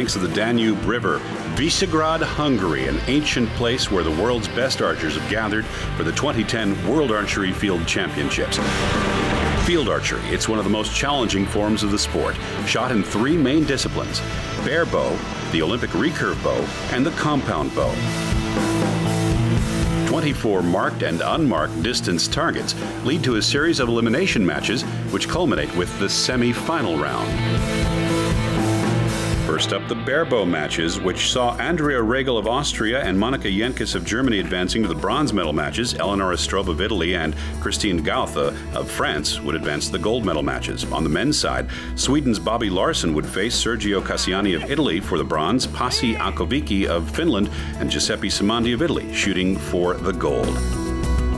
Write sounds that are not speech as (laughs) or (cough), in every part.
banks of the Danube River, Visegrad, Hungary, an ancient place where the world's best archers have gathered for the 2010 World Archery Field Championships. Field archery, it's one of the most challenging forms of the sport, shot in three main disciplines bare bow, the Olympic recurve bow, and the compound bow. 24 marked and unmarked distance targets lead to a series of elimination matches which culminate with the semi-final round. First up, the barebow matches, which saw Andrea Regel of Austria and Monika Jentges of Germany advancing to the bronze medal matches. Eleonora Strobbe of Italy and Christine Gauthé of France would advance to the gold medal matches. On the men's side, Sweden's Bobby Larsson would face Sergio Cassiani of Italy for the bronze, Pasi Ahjokivi of Finland, and Giuseppe Seimandi of Italy, shooting for the gold.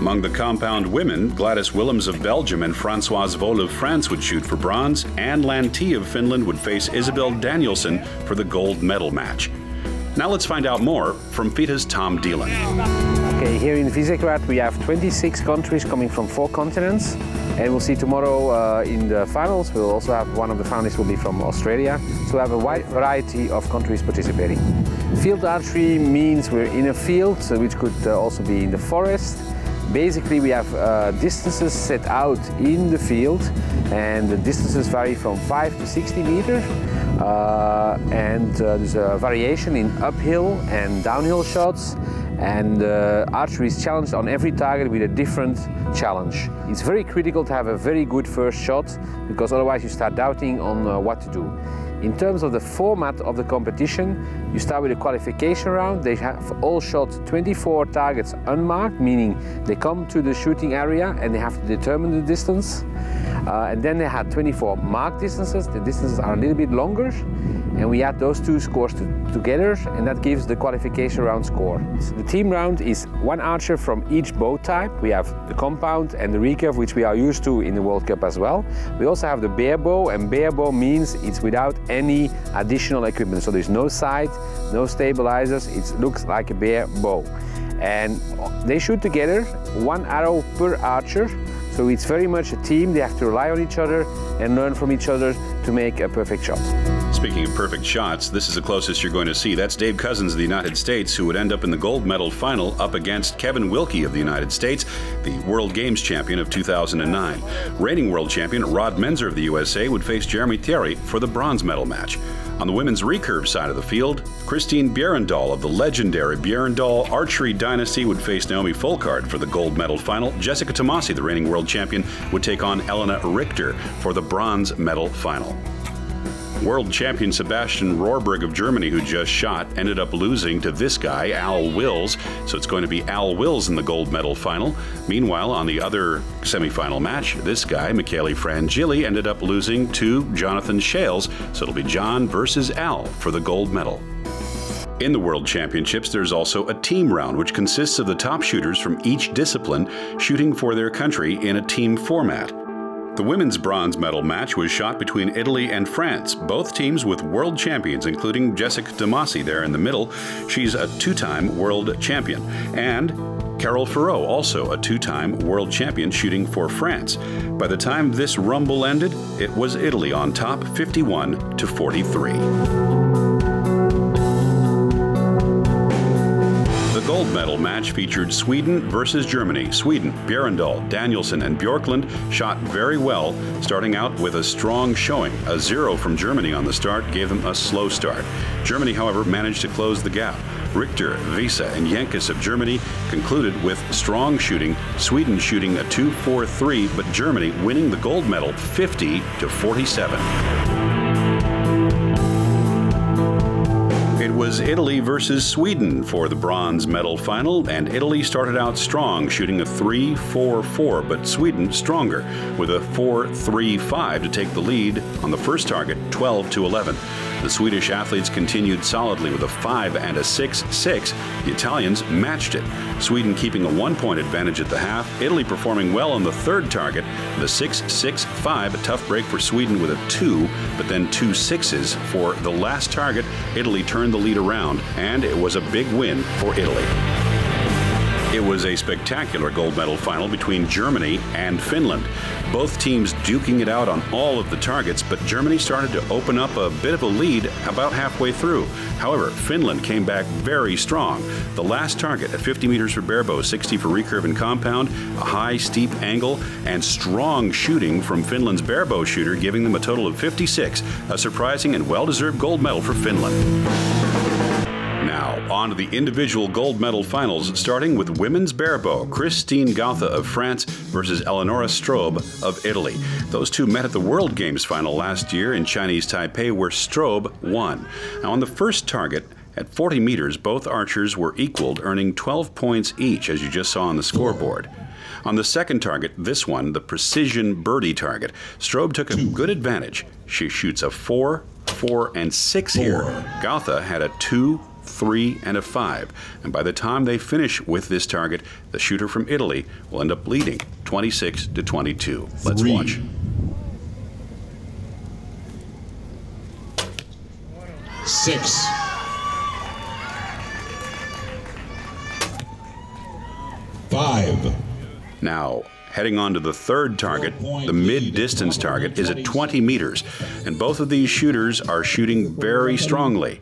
Among the compound women, Gladys Willems of Belgium and Françoise Vole of France would shoot for bronze. Anne Lanty of Finland would face Isabel Danielson for the gold medal match. Now let's find out more from FITA's Tom Dielen. Okay, here in Visegrad we have 26 countries coming from four continents. And we'll see tomorrow uh, in the finals, we'll also have one of the finalists will be from Australia. So we have a wide variety of countries participating. Field archery means we're in a field, which could uh, also be in the forest. Basically, we have uh, distances set out in the field, and the distances vary from 5 to 60 meters. Uh, and uh, there's a variation in uphill and downhill shots. And uh, archery is challenged on every target with a different challenge. It's very critical to have a very good first shot because otherwise you start doubting on uh, what to do. In terms of the format of the competition, you start with a qualification round. They have all shot 24 targets unmarked, meaning they come to the shooting area and they have to determine the distance. Uh, and then they had 24 mark distances. The distances are a little bit longer. And we add those two scores to, together, and that gives the qualification round score. So the team round is one archer from each bow type. We have the compound and the recurve, which we are used to in the World Cup as well. We also have the bare bow, and bare bow means it's without any additional equipment. So there's no sight, no stabilizers. It looks like a bare bow. And they shoot together, one arrow per archer. So it's very much a team. They have to rely on each other and learn from each other to make a perfect shot. Speaking of perfect shots, this is the closest you're going to see. That's Dave Cousins of the United States, who would end up in the gold medal final up against Kevin Wilkey of the United States, the World Games champion of 2009. Reigning world champion Rod Menzer of the USA would face Jeremy Thierry for the bronze medal match. On the women's recurve side of the field, Christine Bjerendal of the legendary Bjerendal Archery Dynasty would face Naomi Folkard for the gold medal final. Jessica Tomasi, the reigning world champion, would take on Elena Richter for the bronze medal final. World champion Sebastian Rohrberg of Germany, who just shot, ended up losing to this guy, Al Wills. So it's going to be Al Wills in the gold medal final. Meanwhile, on the other semifinal match, this guy, Michele Frangilli, ended up losing to Jonathan Shales. So it'll be John versus Al for the gold medal. In the World Championships, there's also a team round, which consists of the top shooters from each discipline shooting for their country in a team format. The women's bronze medal match was shot between Italy and France, both teams with world champions, including Jessica Tomasi there in the middle. She's a two time world champion. And Carol Ferreau, also a two time world champion shooting for France. By the time this rumble ended, it was Italy on top 51 to 43. Gold medal match featured Sweden versus Germany. Sweden, Bjerendal, Danielson, and Bjorklund shot very well, starting out with a strong showing. A zero from Germany on the start gave them a slow start. Germany, however, managed to close the gap. Richter, Wiese, and Jentges of Germany concluded with strong shooting, Sweden shooting a 2-4-3, but Germany winning the gold medal 50 to 47. Was Italy versus Sweden for the bronze medal final, and Italy started out strong, shooting a 3 4 4, but Sweden stronger with a 4 3 5 to take the lead on the first target, 12 to 11. The Swedish athletes continued solidly with a 5 and a 6 6. The Italians matched it. Sweden keeping a one point advantage at the half. Italy performing well on the third target the a 6 6 5. A tough break for Sweden with a 2, but then two sixes for the last target. Italy turned the lead around, and it was a big win for Italy. It was a spectacular gold medal final between Germany and Finland. Both teams duking it out on all of the targets, but Germany started to open up a bit of a lead about halfway through. However, Finland came back very strong. The last target at 50 meters for barebow, 60 for recurve and compound, a high, steep angle, and strong shooting from Finland's barebow shooter, giving them a total of 56, a surprising and well deserved gold medal for Finland. Now, on to the individual gold medal finals, starting with women's barebow. Christine Gauthé of France versus Eleonora Strobbe of Italy. Those two met at the World Games final last year in Chinese Taipei, where Strobbe won. Now, on the first target, at 40 meters, both archers were equaled, earning 12 points each, as you just saw on the scoreboard. On the second target, this one, the precision birdie target, Strobbe took a good advantage. She shoots a 4, 4, and 6 here. Gauthé had a 2, three, and a five. And by the time they finish with this target, the shooter from Italy will end up leading 26 to 22. Let's Three. watch. Six. Five. Now, heading on to the third target, the mid distance target is at 20 meters. And both of these shooters are shooting very strongly.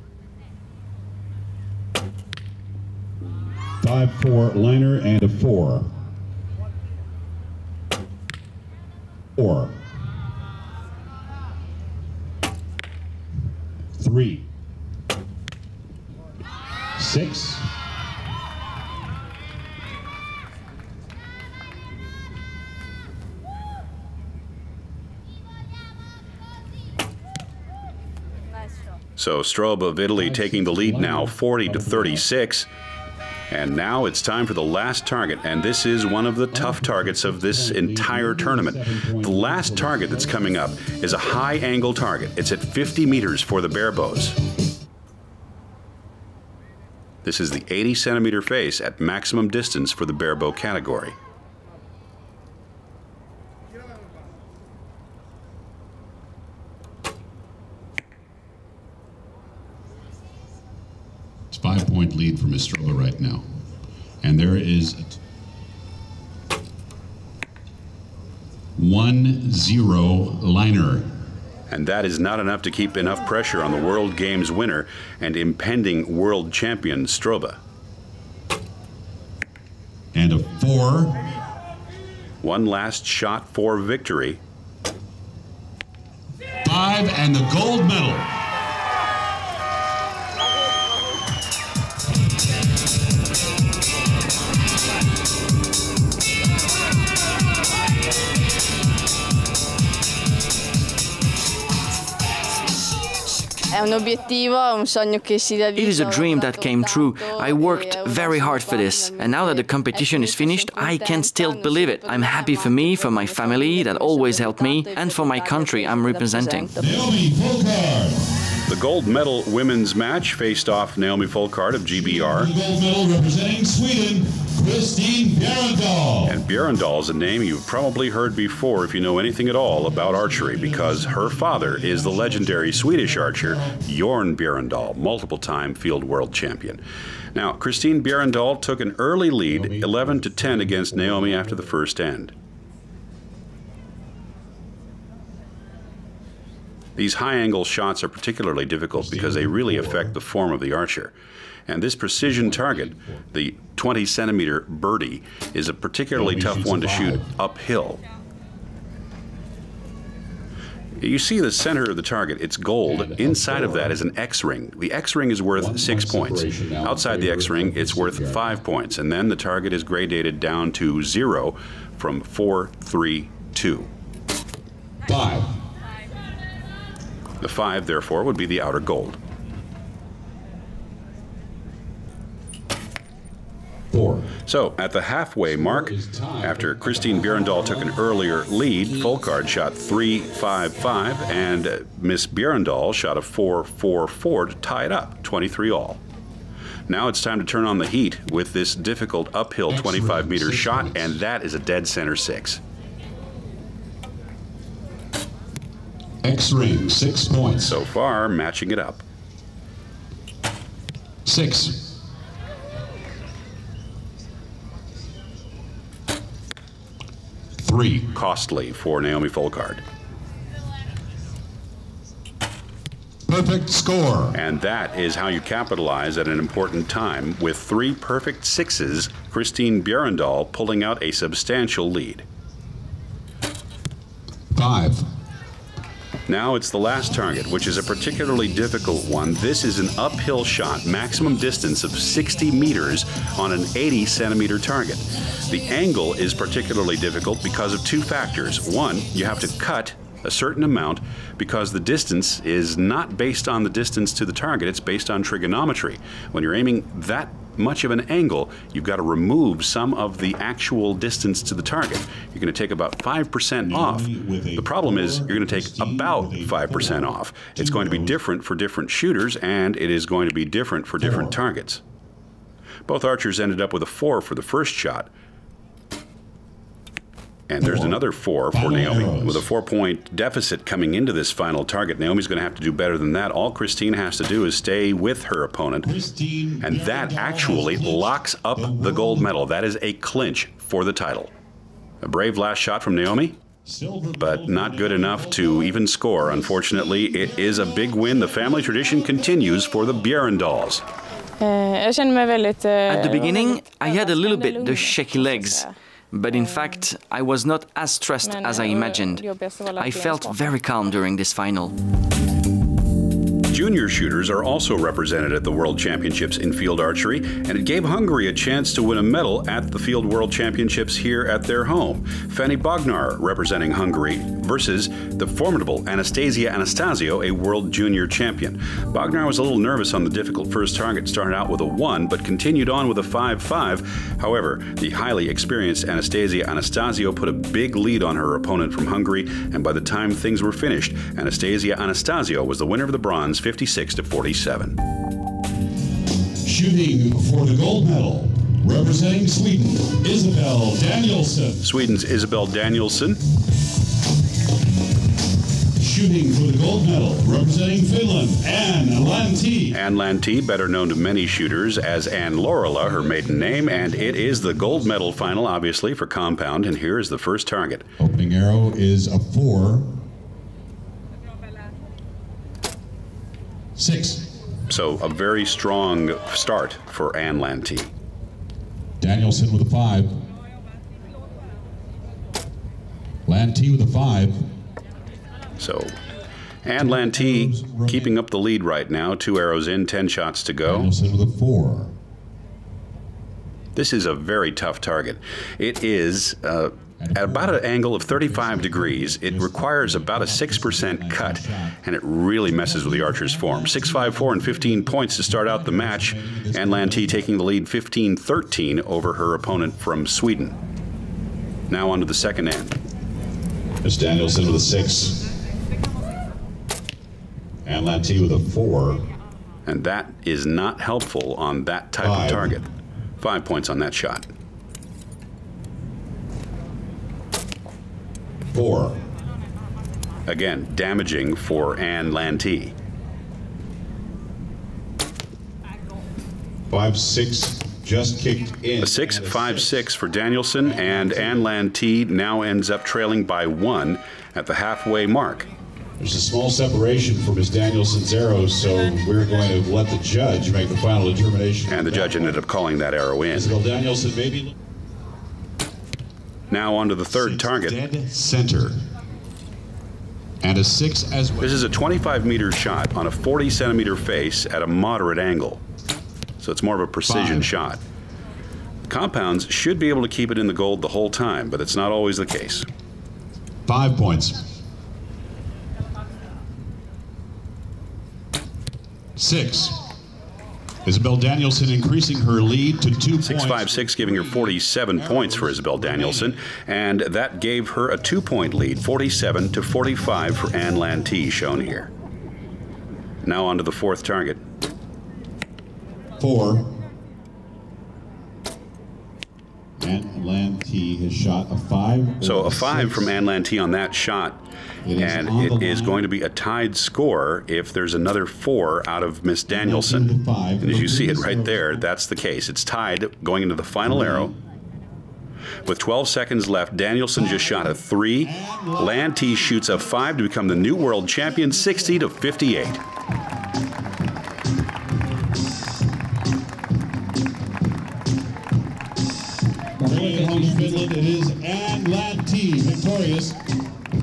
Five, four liner and a four. Four. Three. Six. So Strobbe of Italy taking the lead now 40 to 36. And now it's time for the last target, and this is one of the tough targets of this entire tournament. The last target that's coming up is a high angle target. It's at 50 meters for the bare bows. This is the 80 centimeter face at maximum distance for the bare bow category. It's five point lead for Mistrova right now. And there is a one zero liner. And that is not enough to keep enough pressure on the World Games winner and impending world champion Strobbe. And a four. One last shot for victory. Five and the gold medal. It is a dream that came true. I worked very hard for this, and now that the competition is finished, I can still believe it. I'm happy for me, for my family that always helped me, and for my country I'm representing. The gold medal women's match faced off Naomi Folkard of GBR. The gold medal representing Sweden, Christine Bjerendal. And Bjerendal is a name you've probably heard before if you know anything at all about archery, because her father is the legendary Swedish archer Jorn Bjerendal, multiple time field world champion. Now, Christine Bjerendal took an early lead, 11 to 10 against Naomi after the first end. These high angle shots are particularly difficult because they really affect the form of the archer. And this precision target, the 20 centimeter birdie, is a particularly tough one to shoot uphill. You see the center of the target, it's gold. Inside of that is an X ring. The X ring is worth six points. Outside the X ring, it's worth five points. And then the target is gradated down to zero from four, three, two. Five. The five, therefore, would be the outer gold. Four. So, at the halfway mark, after Christine Bjerendal took an earlier lead, Folkard shot 3-5-5, and Miss Bjerendal shot a 4-4-4 to tie it up, 23 all. Now it's time to turn on the heat with this difficult uphill 25 meter shot, and that is a dead center six. X ring, six points. So far, matching it up. Six. Three. Costly for Naomi Folkard. Perfect score. And that is how you capitalize at an important time with three perfect sixes, Christine Bjerendal pulling out a substantial lead. Five. Now it's the last target, which is a particularly difficult one. This is an uphill shot, maximum distance of 60 meters on an 80 centimeter target. The angle is particularly difficult because of two factors. One, you have to cut a certain amount because the distance is not based on the distance to the target, it's based on trigonometry. When you're aiming that much of an angle, you've got to remove some of the actual distance to the target. You're going to take about 5% off. The problem is you're going to take about 5% off. It's going to be different for different shooters and it is going to be different for different targets. Both archers ended up with a 4 for the first shot, and there's another four for Naomi. With a four point deficit coming into this final target, Naomi's going to have to do better than that. All Christine has to do is stay with her opponent. And that actually locks up the gold medal. That is a clinch for the title. A brave last shot from Naomi, but not good enough to even score. Unfortunately, it is a big win. The family tradition continues for the Bjerendals. At the beginning, I had a little bit the shaky legs. But in fact, I was not as stressed as I imagined. I felt very calm during this final. Junior shooters are also represented at the World Championships in field archery, and it gave Hungary a chance to win a medal at the Field World Championships here at their home. Fanny Bognar representing Hungary versus the formidable Anastasia Anastasio, a World Junior champion. Bognar was a little nervous on the difficult first target, started out with a 1, but continued on with a 5 5. However, the highly experienced Anastasia Anastasio put a big lead on her opponent from Hungary, and by the time things were finished, Anastasia Anastasio was the winner of the bronze 56 to 47. Shooting for the gold medal, representing Sweden, Isabel Danielson. Sweden's Isabel Danielson. Shooting for the gold medal, representing Finland, Anne Lanti. Anne Lanti, better known to many shooters as Anne Laurila, her maiden name, and it is the gold medal final, obviously, for compound, and here is the first target. Opening arrow is a four. Six. So a very strong start for Anne Lanti. Danielson with a five. Lanti with a five. So Anne Lanti keeping up the lead right now, two arrows in, 10 shots to go. With a four. This is a very tough target. It is uh, at about an angle of 35 degrees. It requires about a 6% cut, and it really messes with the archer's form. 6 5 4 and 15 points to start out the match. Anne Lanti taking the lead 15 13 over her opponent from Sweden. Now on to the second end. Miss Danielson with a six. And Lanti with a four. And that is not helpful on that type Five. of target. Five points on that shot. Four. Again, damaging for Anne Lanti. Five, six, just kicked in. A 6 And 5 6 for Danielson, and Anne Lanti now ends up trailing by one at the halfway mark. There's a small separation for Miss Danielson's arrows, so we're going to let the judge make the final determination. And the judge ended up calling that arrow in. Isabel Danielson, maybe. Now on to the third target. Dead center. And a six as well. This is a 25 meter shot on a 40 centimeter face at a moderate angle. So it's more of a precision Five. shot. Compounds should be able to keep it in the gold the whole time, but it's not always the case. Five points. Six. Isabel Danielson increasing her lead to two points. 656 giving her 47 points for Isabel Danielson, and that gave her a two point lead, 47 to 45 for Anne Lanti, shown here. Now on to the fourth target. Four. And Lanty has shot a five. So a five six. from Anne Lanti on that shot, It and it is going to be a tied score if there's another four out of Miss Danielson. five. And as you see it right there, that's the case. It's tied going into the final mm-hmm. arrow. With 12 seconds left, Danielson just shot a three. Lanti shoots a five to become the new world champion, 60 to 58.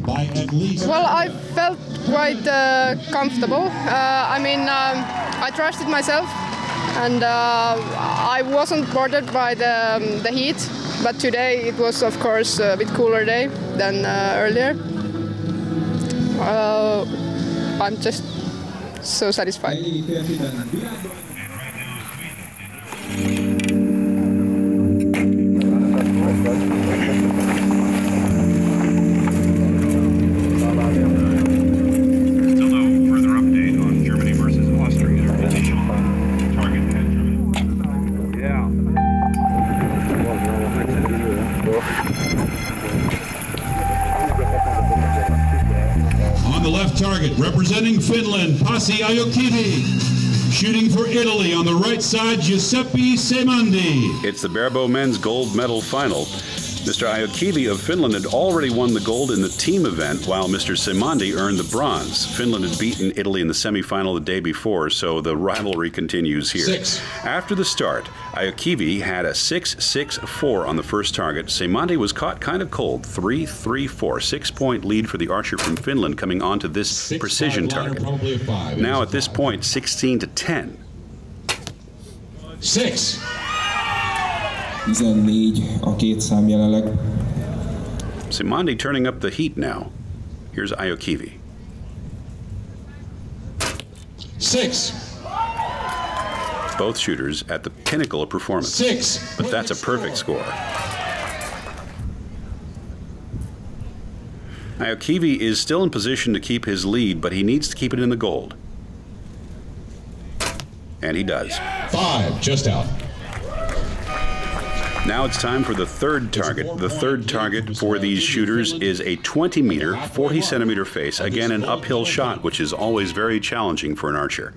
By at least. Well, I felt quite uh, comfortable. Uh, I mean, um, I trusted myself, and uh, I wasn't bothered by the, um, the heat. But today it was, of course, a bit cooler day than uh, earlier. I'm just so satisfied. Pasi Shooting for Italy on the right side, Giuseppe Seimandi. It's the barebow men's gold medal final. Mr. Ahjokivi of Finland had already won the gold in the team event, while Mr. Seimandi earned the bronze. Finland had beaten Italy in the semifinal the day before, so the rivalry continues here. Six. After the start, Ahjokivi had a 6-6-4 on the first target. Seimandi was caught kind of cold, 3-3-4, six-point lead for the archer from Finland coming onto this Six, precision five target. probably a five. Now at this point, 16 to 10. Six. 14 a két szám jelenleg. Seimandi turning up the heat now. Here's Ahjokivi. Six. Both shooters at the pinnacle of performance. Six. But that's a perfect score. Ahjokivi is still in position to keep his lead, but he needs to keep it in the gold. And he does. Five. Just out. Now it's time for the third target. The third target for these shooters is a 20 meter, 40 centimeter face. Again, an uphill shot, which is always very challenging for an archer.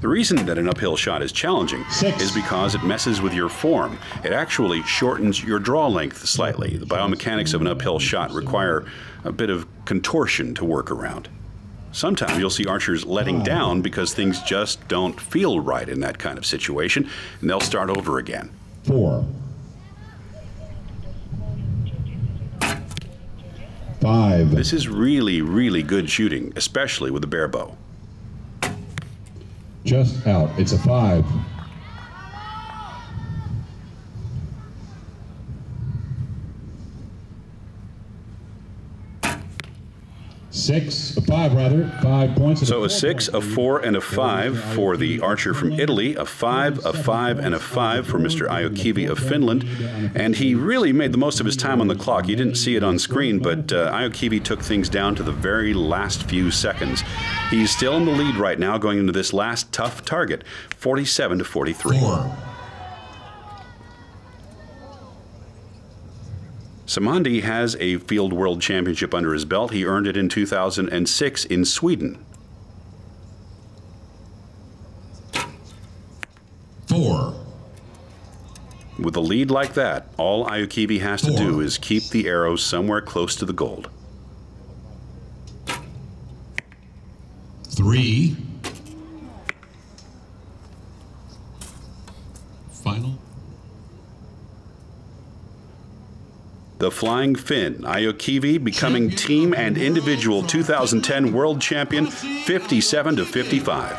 The reason that an uphill shot is challenging is because it messes with your form. It actually shortens your draw length slightly. The biomechanics of an uphill shot require a bit of contortion to work around. Sometimes you'll see archers letting down because things just don't feel right in that kind of situation, and they'll start over again. Four. Five. This is really, really good shooting, especially with a bare bow. Just out. It's a five. Six, five rather, five points. So a six, a four, and a five for the archer from Italy, a five, a five, and a five for Mr. Ahjokivi of Finland. And he really made the most of his time on the clock. You didn't see it on screen, but uh, Ahjokivi took things down to the very last few seconds. He's still in the lead right now going into this last tough target, 47 to 43. Four. Seimandi has a Field World Championship under his belt. He earned it in 2006 in Sweden. Four. With a lead like that, all Ahjokivi has to do is keep the arrow somewhere close to the gold. Three. Final. The Flying Finn, Ahjokivi becoming team and individual 2010 world champion 57 to 55.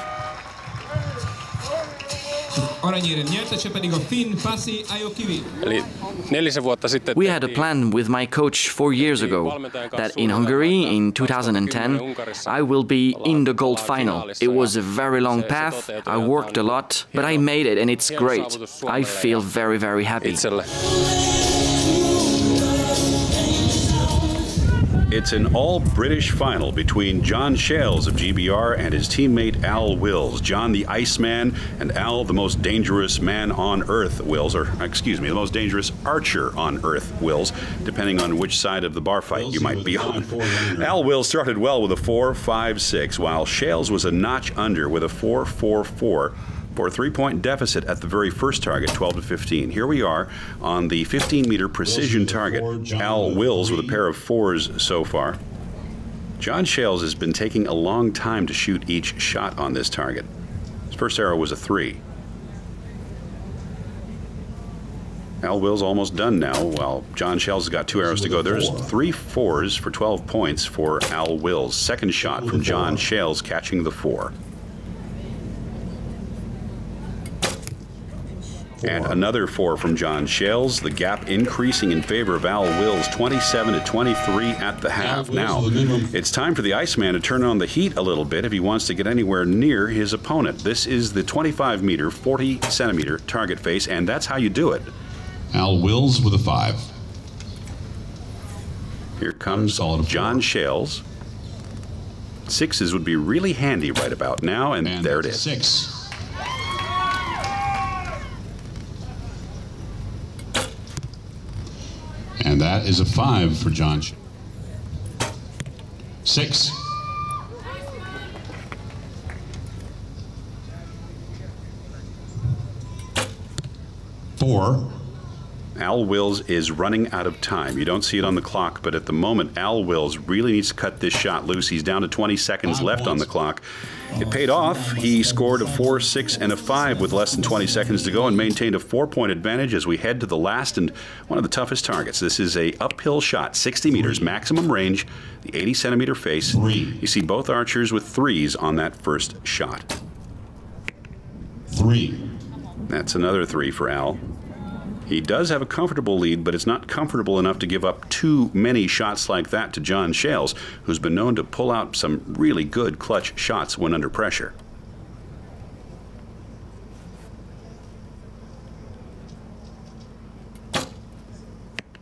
Aranyéren nyertese pedig a Finn Pasi Ahjokivi. Eli nelisen vuotta sitten We had a plan with my coach four years ago that in Hungary in 2010 I will be in the gold final. It was a very long path, I worked a lot, but I made it and it's great. I feel very, very happy. It's an all British final between John Shales of GBR and his teammate Al Wills. John the Iceman and Al the most dangerous man on earth, Wills, or excuse me, the most dangerous archer on earth, Wills, depending on which side of the bar fight you might be on. Al Wills started well with a 4 5 6, while Shales was a notch under with a 4 4 4. For a three point deficit at the very first target, 12 to 15. Here we are on the 15 meter precision target. Al Wills with a pair of fours so far. John Shales has been taking a long time to shoot each shot on this target. His first arrow was a three. Al Will's almost done now, while John Shales has got two arrows to go. There's three fours for 12 points for Al Wills. Second shot from John Shales catching the four. And another four from John Shales. The gap increasing in favor of Al Wills, 27 to 23 at the half. Now, it's time for the Iceman to turn on the heat a little bit if he wants to get anywhere near his opponent. This is the 25 meter, 40 centimeter target face, and that's how you do it. Al Wills with a five. Here comes John Shales. Sixes would be really handy right about now, and, And there it that's is. a Six. And that is a five for John. Six. Four. Al Wills is running out of time. You don't see it on the clock, but at the moment, Al Wills really needs to cut this shot loose. He's down to 20 seconds left on the clock. It paid off. He scored a 4, 6, and a 5 with less than 20 seconds to go and maintained a four point advantage as we head to the last and one of the toughest targets. This is a uphill shot, 60 meters, maximum range, the 80 centimeter face. Three. You see both archers with threes on that first shot. Three. That's another three for Al. He does have a comfortable lead, but it's not comfortable enough to give up too many shots like that to John Shales, who's been known to pull out some really good clutch shots when under pressure.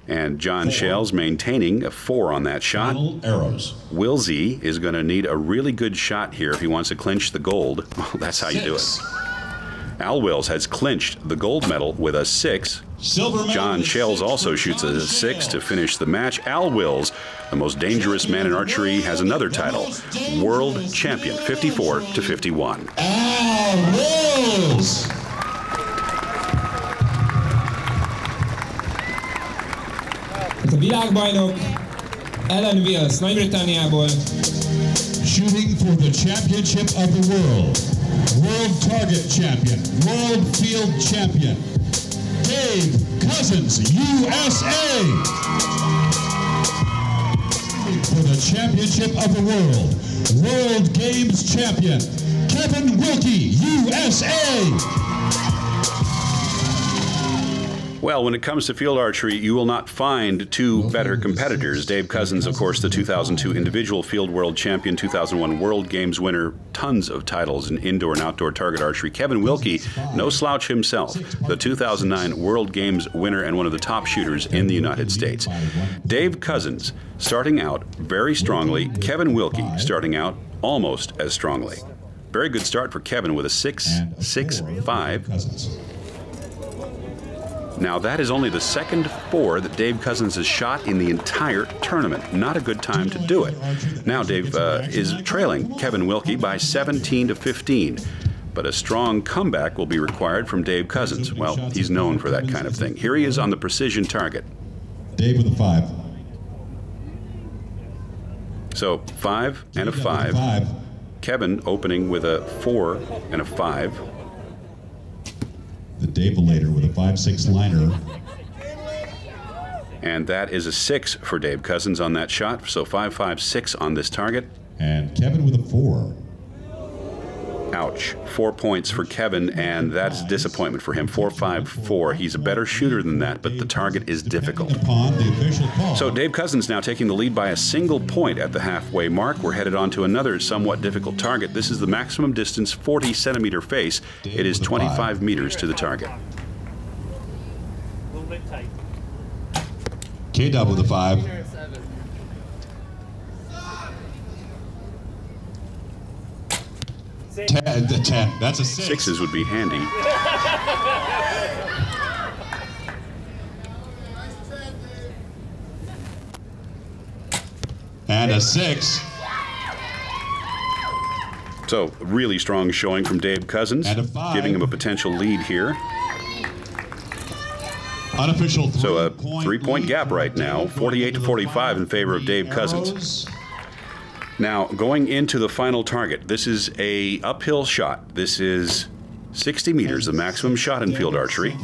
And John Shales maintaining a four on that shot. Final arrows. Wilsey is going to need a really good shot here if he wants to clinch the gold. (laughs) Well, that's how you do it. Al Wills has clinched the gold medal with a six. Silver medal John with Shales also shoots a six to finish the match. Al Wills, the most dangerous man in archery, has another title World Champion, 54 to 51. Al Wills. A világbajnok Ellen Wills Nagy-Britanniából Shooting for the championship of the world. World target champion. World field champion. Dave Cousins, USA. For the championship of the world. World Games champion. Kevin Wilkey, USA. Well, when it comes to field archery, you will not find two better competitors. Dave Cousins, of course, the 2002 individual field world champion, 2001 World Games winner, tons of titles in indoor and outdoor target archery. Kevin Wilkey, no slouch himself, the 2009 World Games winner and one of the top shooters in the United States. Dave Cousins starting out very strongly. Kevin Wilkey starting out almost as strongly. Very good start for Kevin with a 6 And a 6 four for 5. Now, that is only the second four that Dave Cousins has shot in the entire tournament. Not a good time to do it. Now, Dave uh, is trailing Kevin Wilkey by 17 to 15. But a strong comeback will be required from Dave Cousins. Well, he's known for that kind of thing. Here he is on the precision target. Dave with a five. So, five and a Dave with five. Five. Kevin opening with a four and a five. The Dave later with a five-six liner. And that is a six for Dave Cousins on that shot. So, 5-5-6 on this target. And Kevin with a four. Ouch. Four points for Kevin, and that's disappointment for him. Four, five, four. He's a better shooter than that, but the target is difficult. Upon the official call. So Dave Cousins now taking the lead by a single point at the halfway mark. We're headed on to another somewhat difficult target. This is the maximum distance 40 centimeter face. It is 25 meters to the target. K Dub with a five. Ten. That's a six. Sixes would be handy. And a six. So, really strong showing from Dave Cousins, giving him a potential lead here. Unofficial three so a three-point gap right now, 48 to 45 in favor of Dave Cousins. Now, going into the final target, this is a uphill shot. This is 60 meters, the maximum shot in field archery,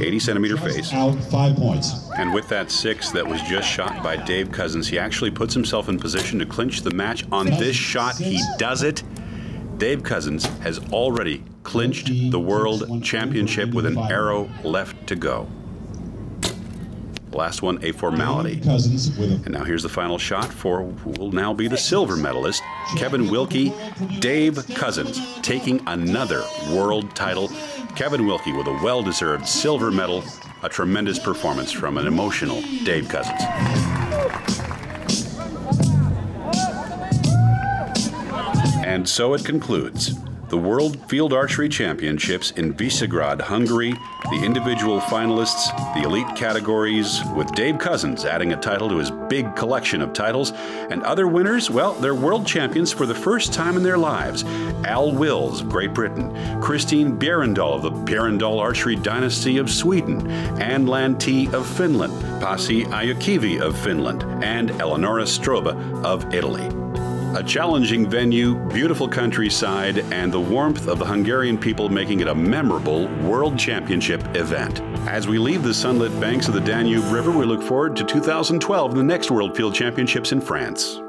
80 centimeter face. Out five points. And with that six that was just shot by Dave Cousins, he actually puts himself in position to clinch the match on this shot. He does it. Dave Cousins has already clinched the world championship with an arrow left to go. Last one, a formality. And now here's the final shot for who will now be the silver medalist, Kevin Wilkey, Dave Cousins, taking another world title. Kevin Wilkey with a well deserved silver medal, a tremendous performance from an emotional Dave Cousins. And so it concludes the World Field Archery Championships in Visegrad, Hungary, the individual finalists, the elite categories, with Dave Cousins adding a title to his big collection of titles, and other winners, well, they're world champions for the first time in their lives. Al Wills of Great Britain, Christine Bjerendal of the Bjerendal Archery Dynasty of Sweden, Ann Lanti of Finland, Pasi Ahjokivi of Finland, and Eleonora Strobbe of Italy. A challenging venue, beautiful countryside, and the warmth of the Hungarian people making it a memorable World Championship event. As we leave the sunlit banks of the Danube River, we look forward to 2012 and the next World Field Championships in France.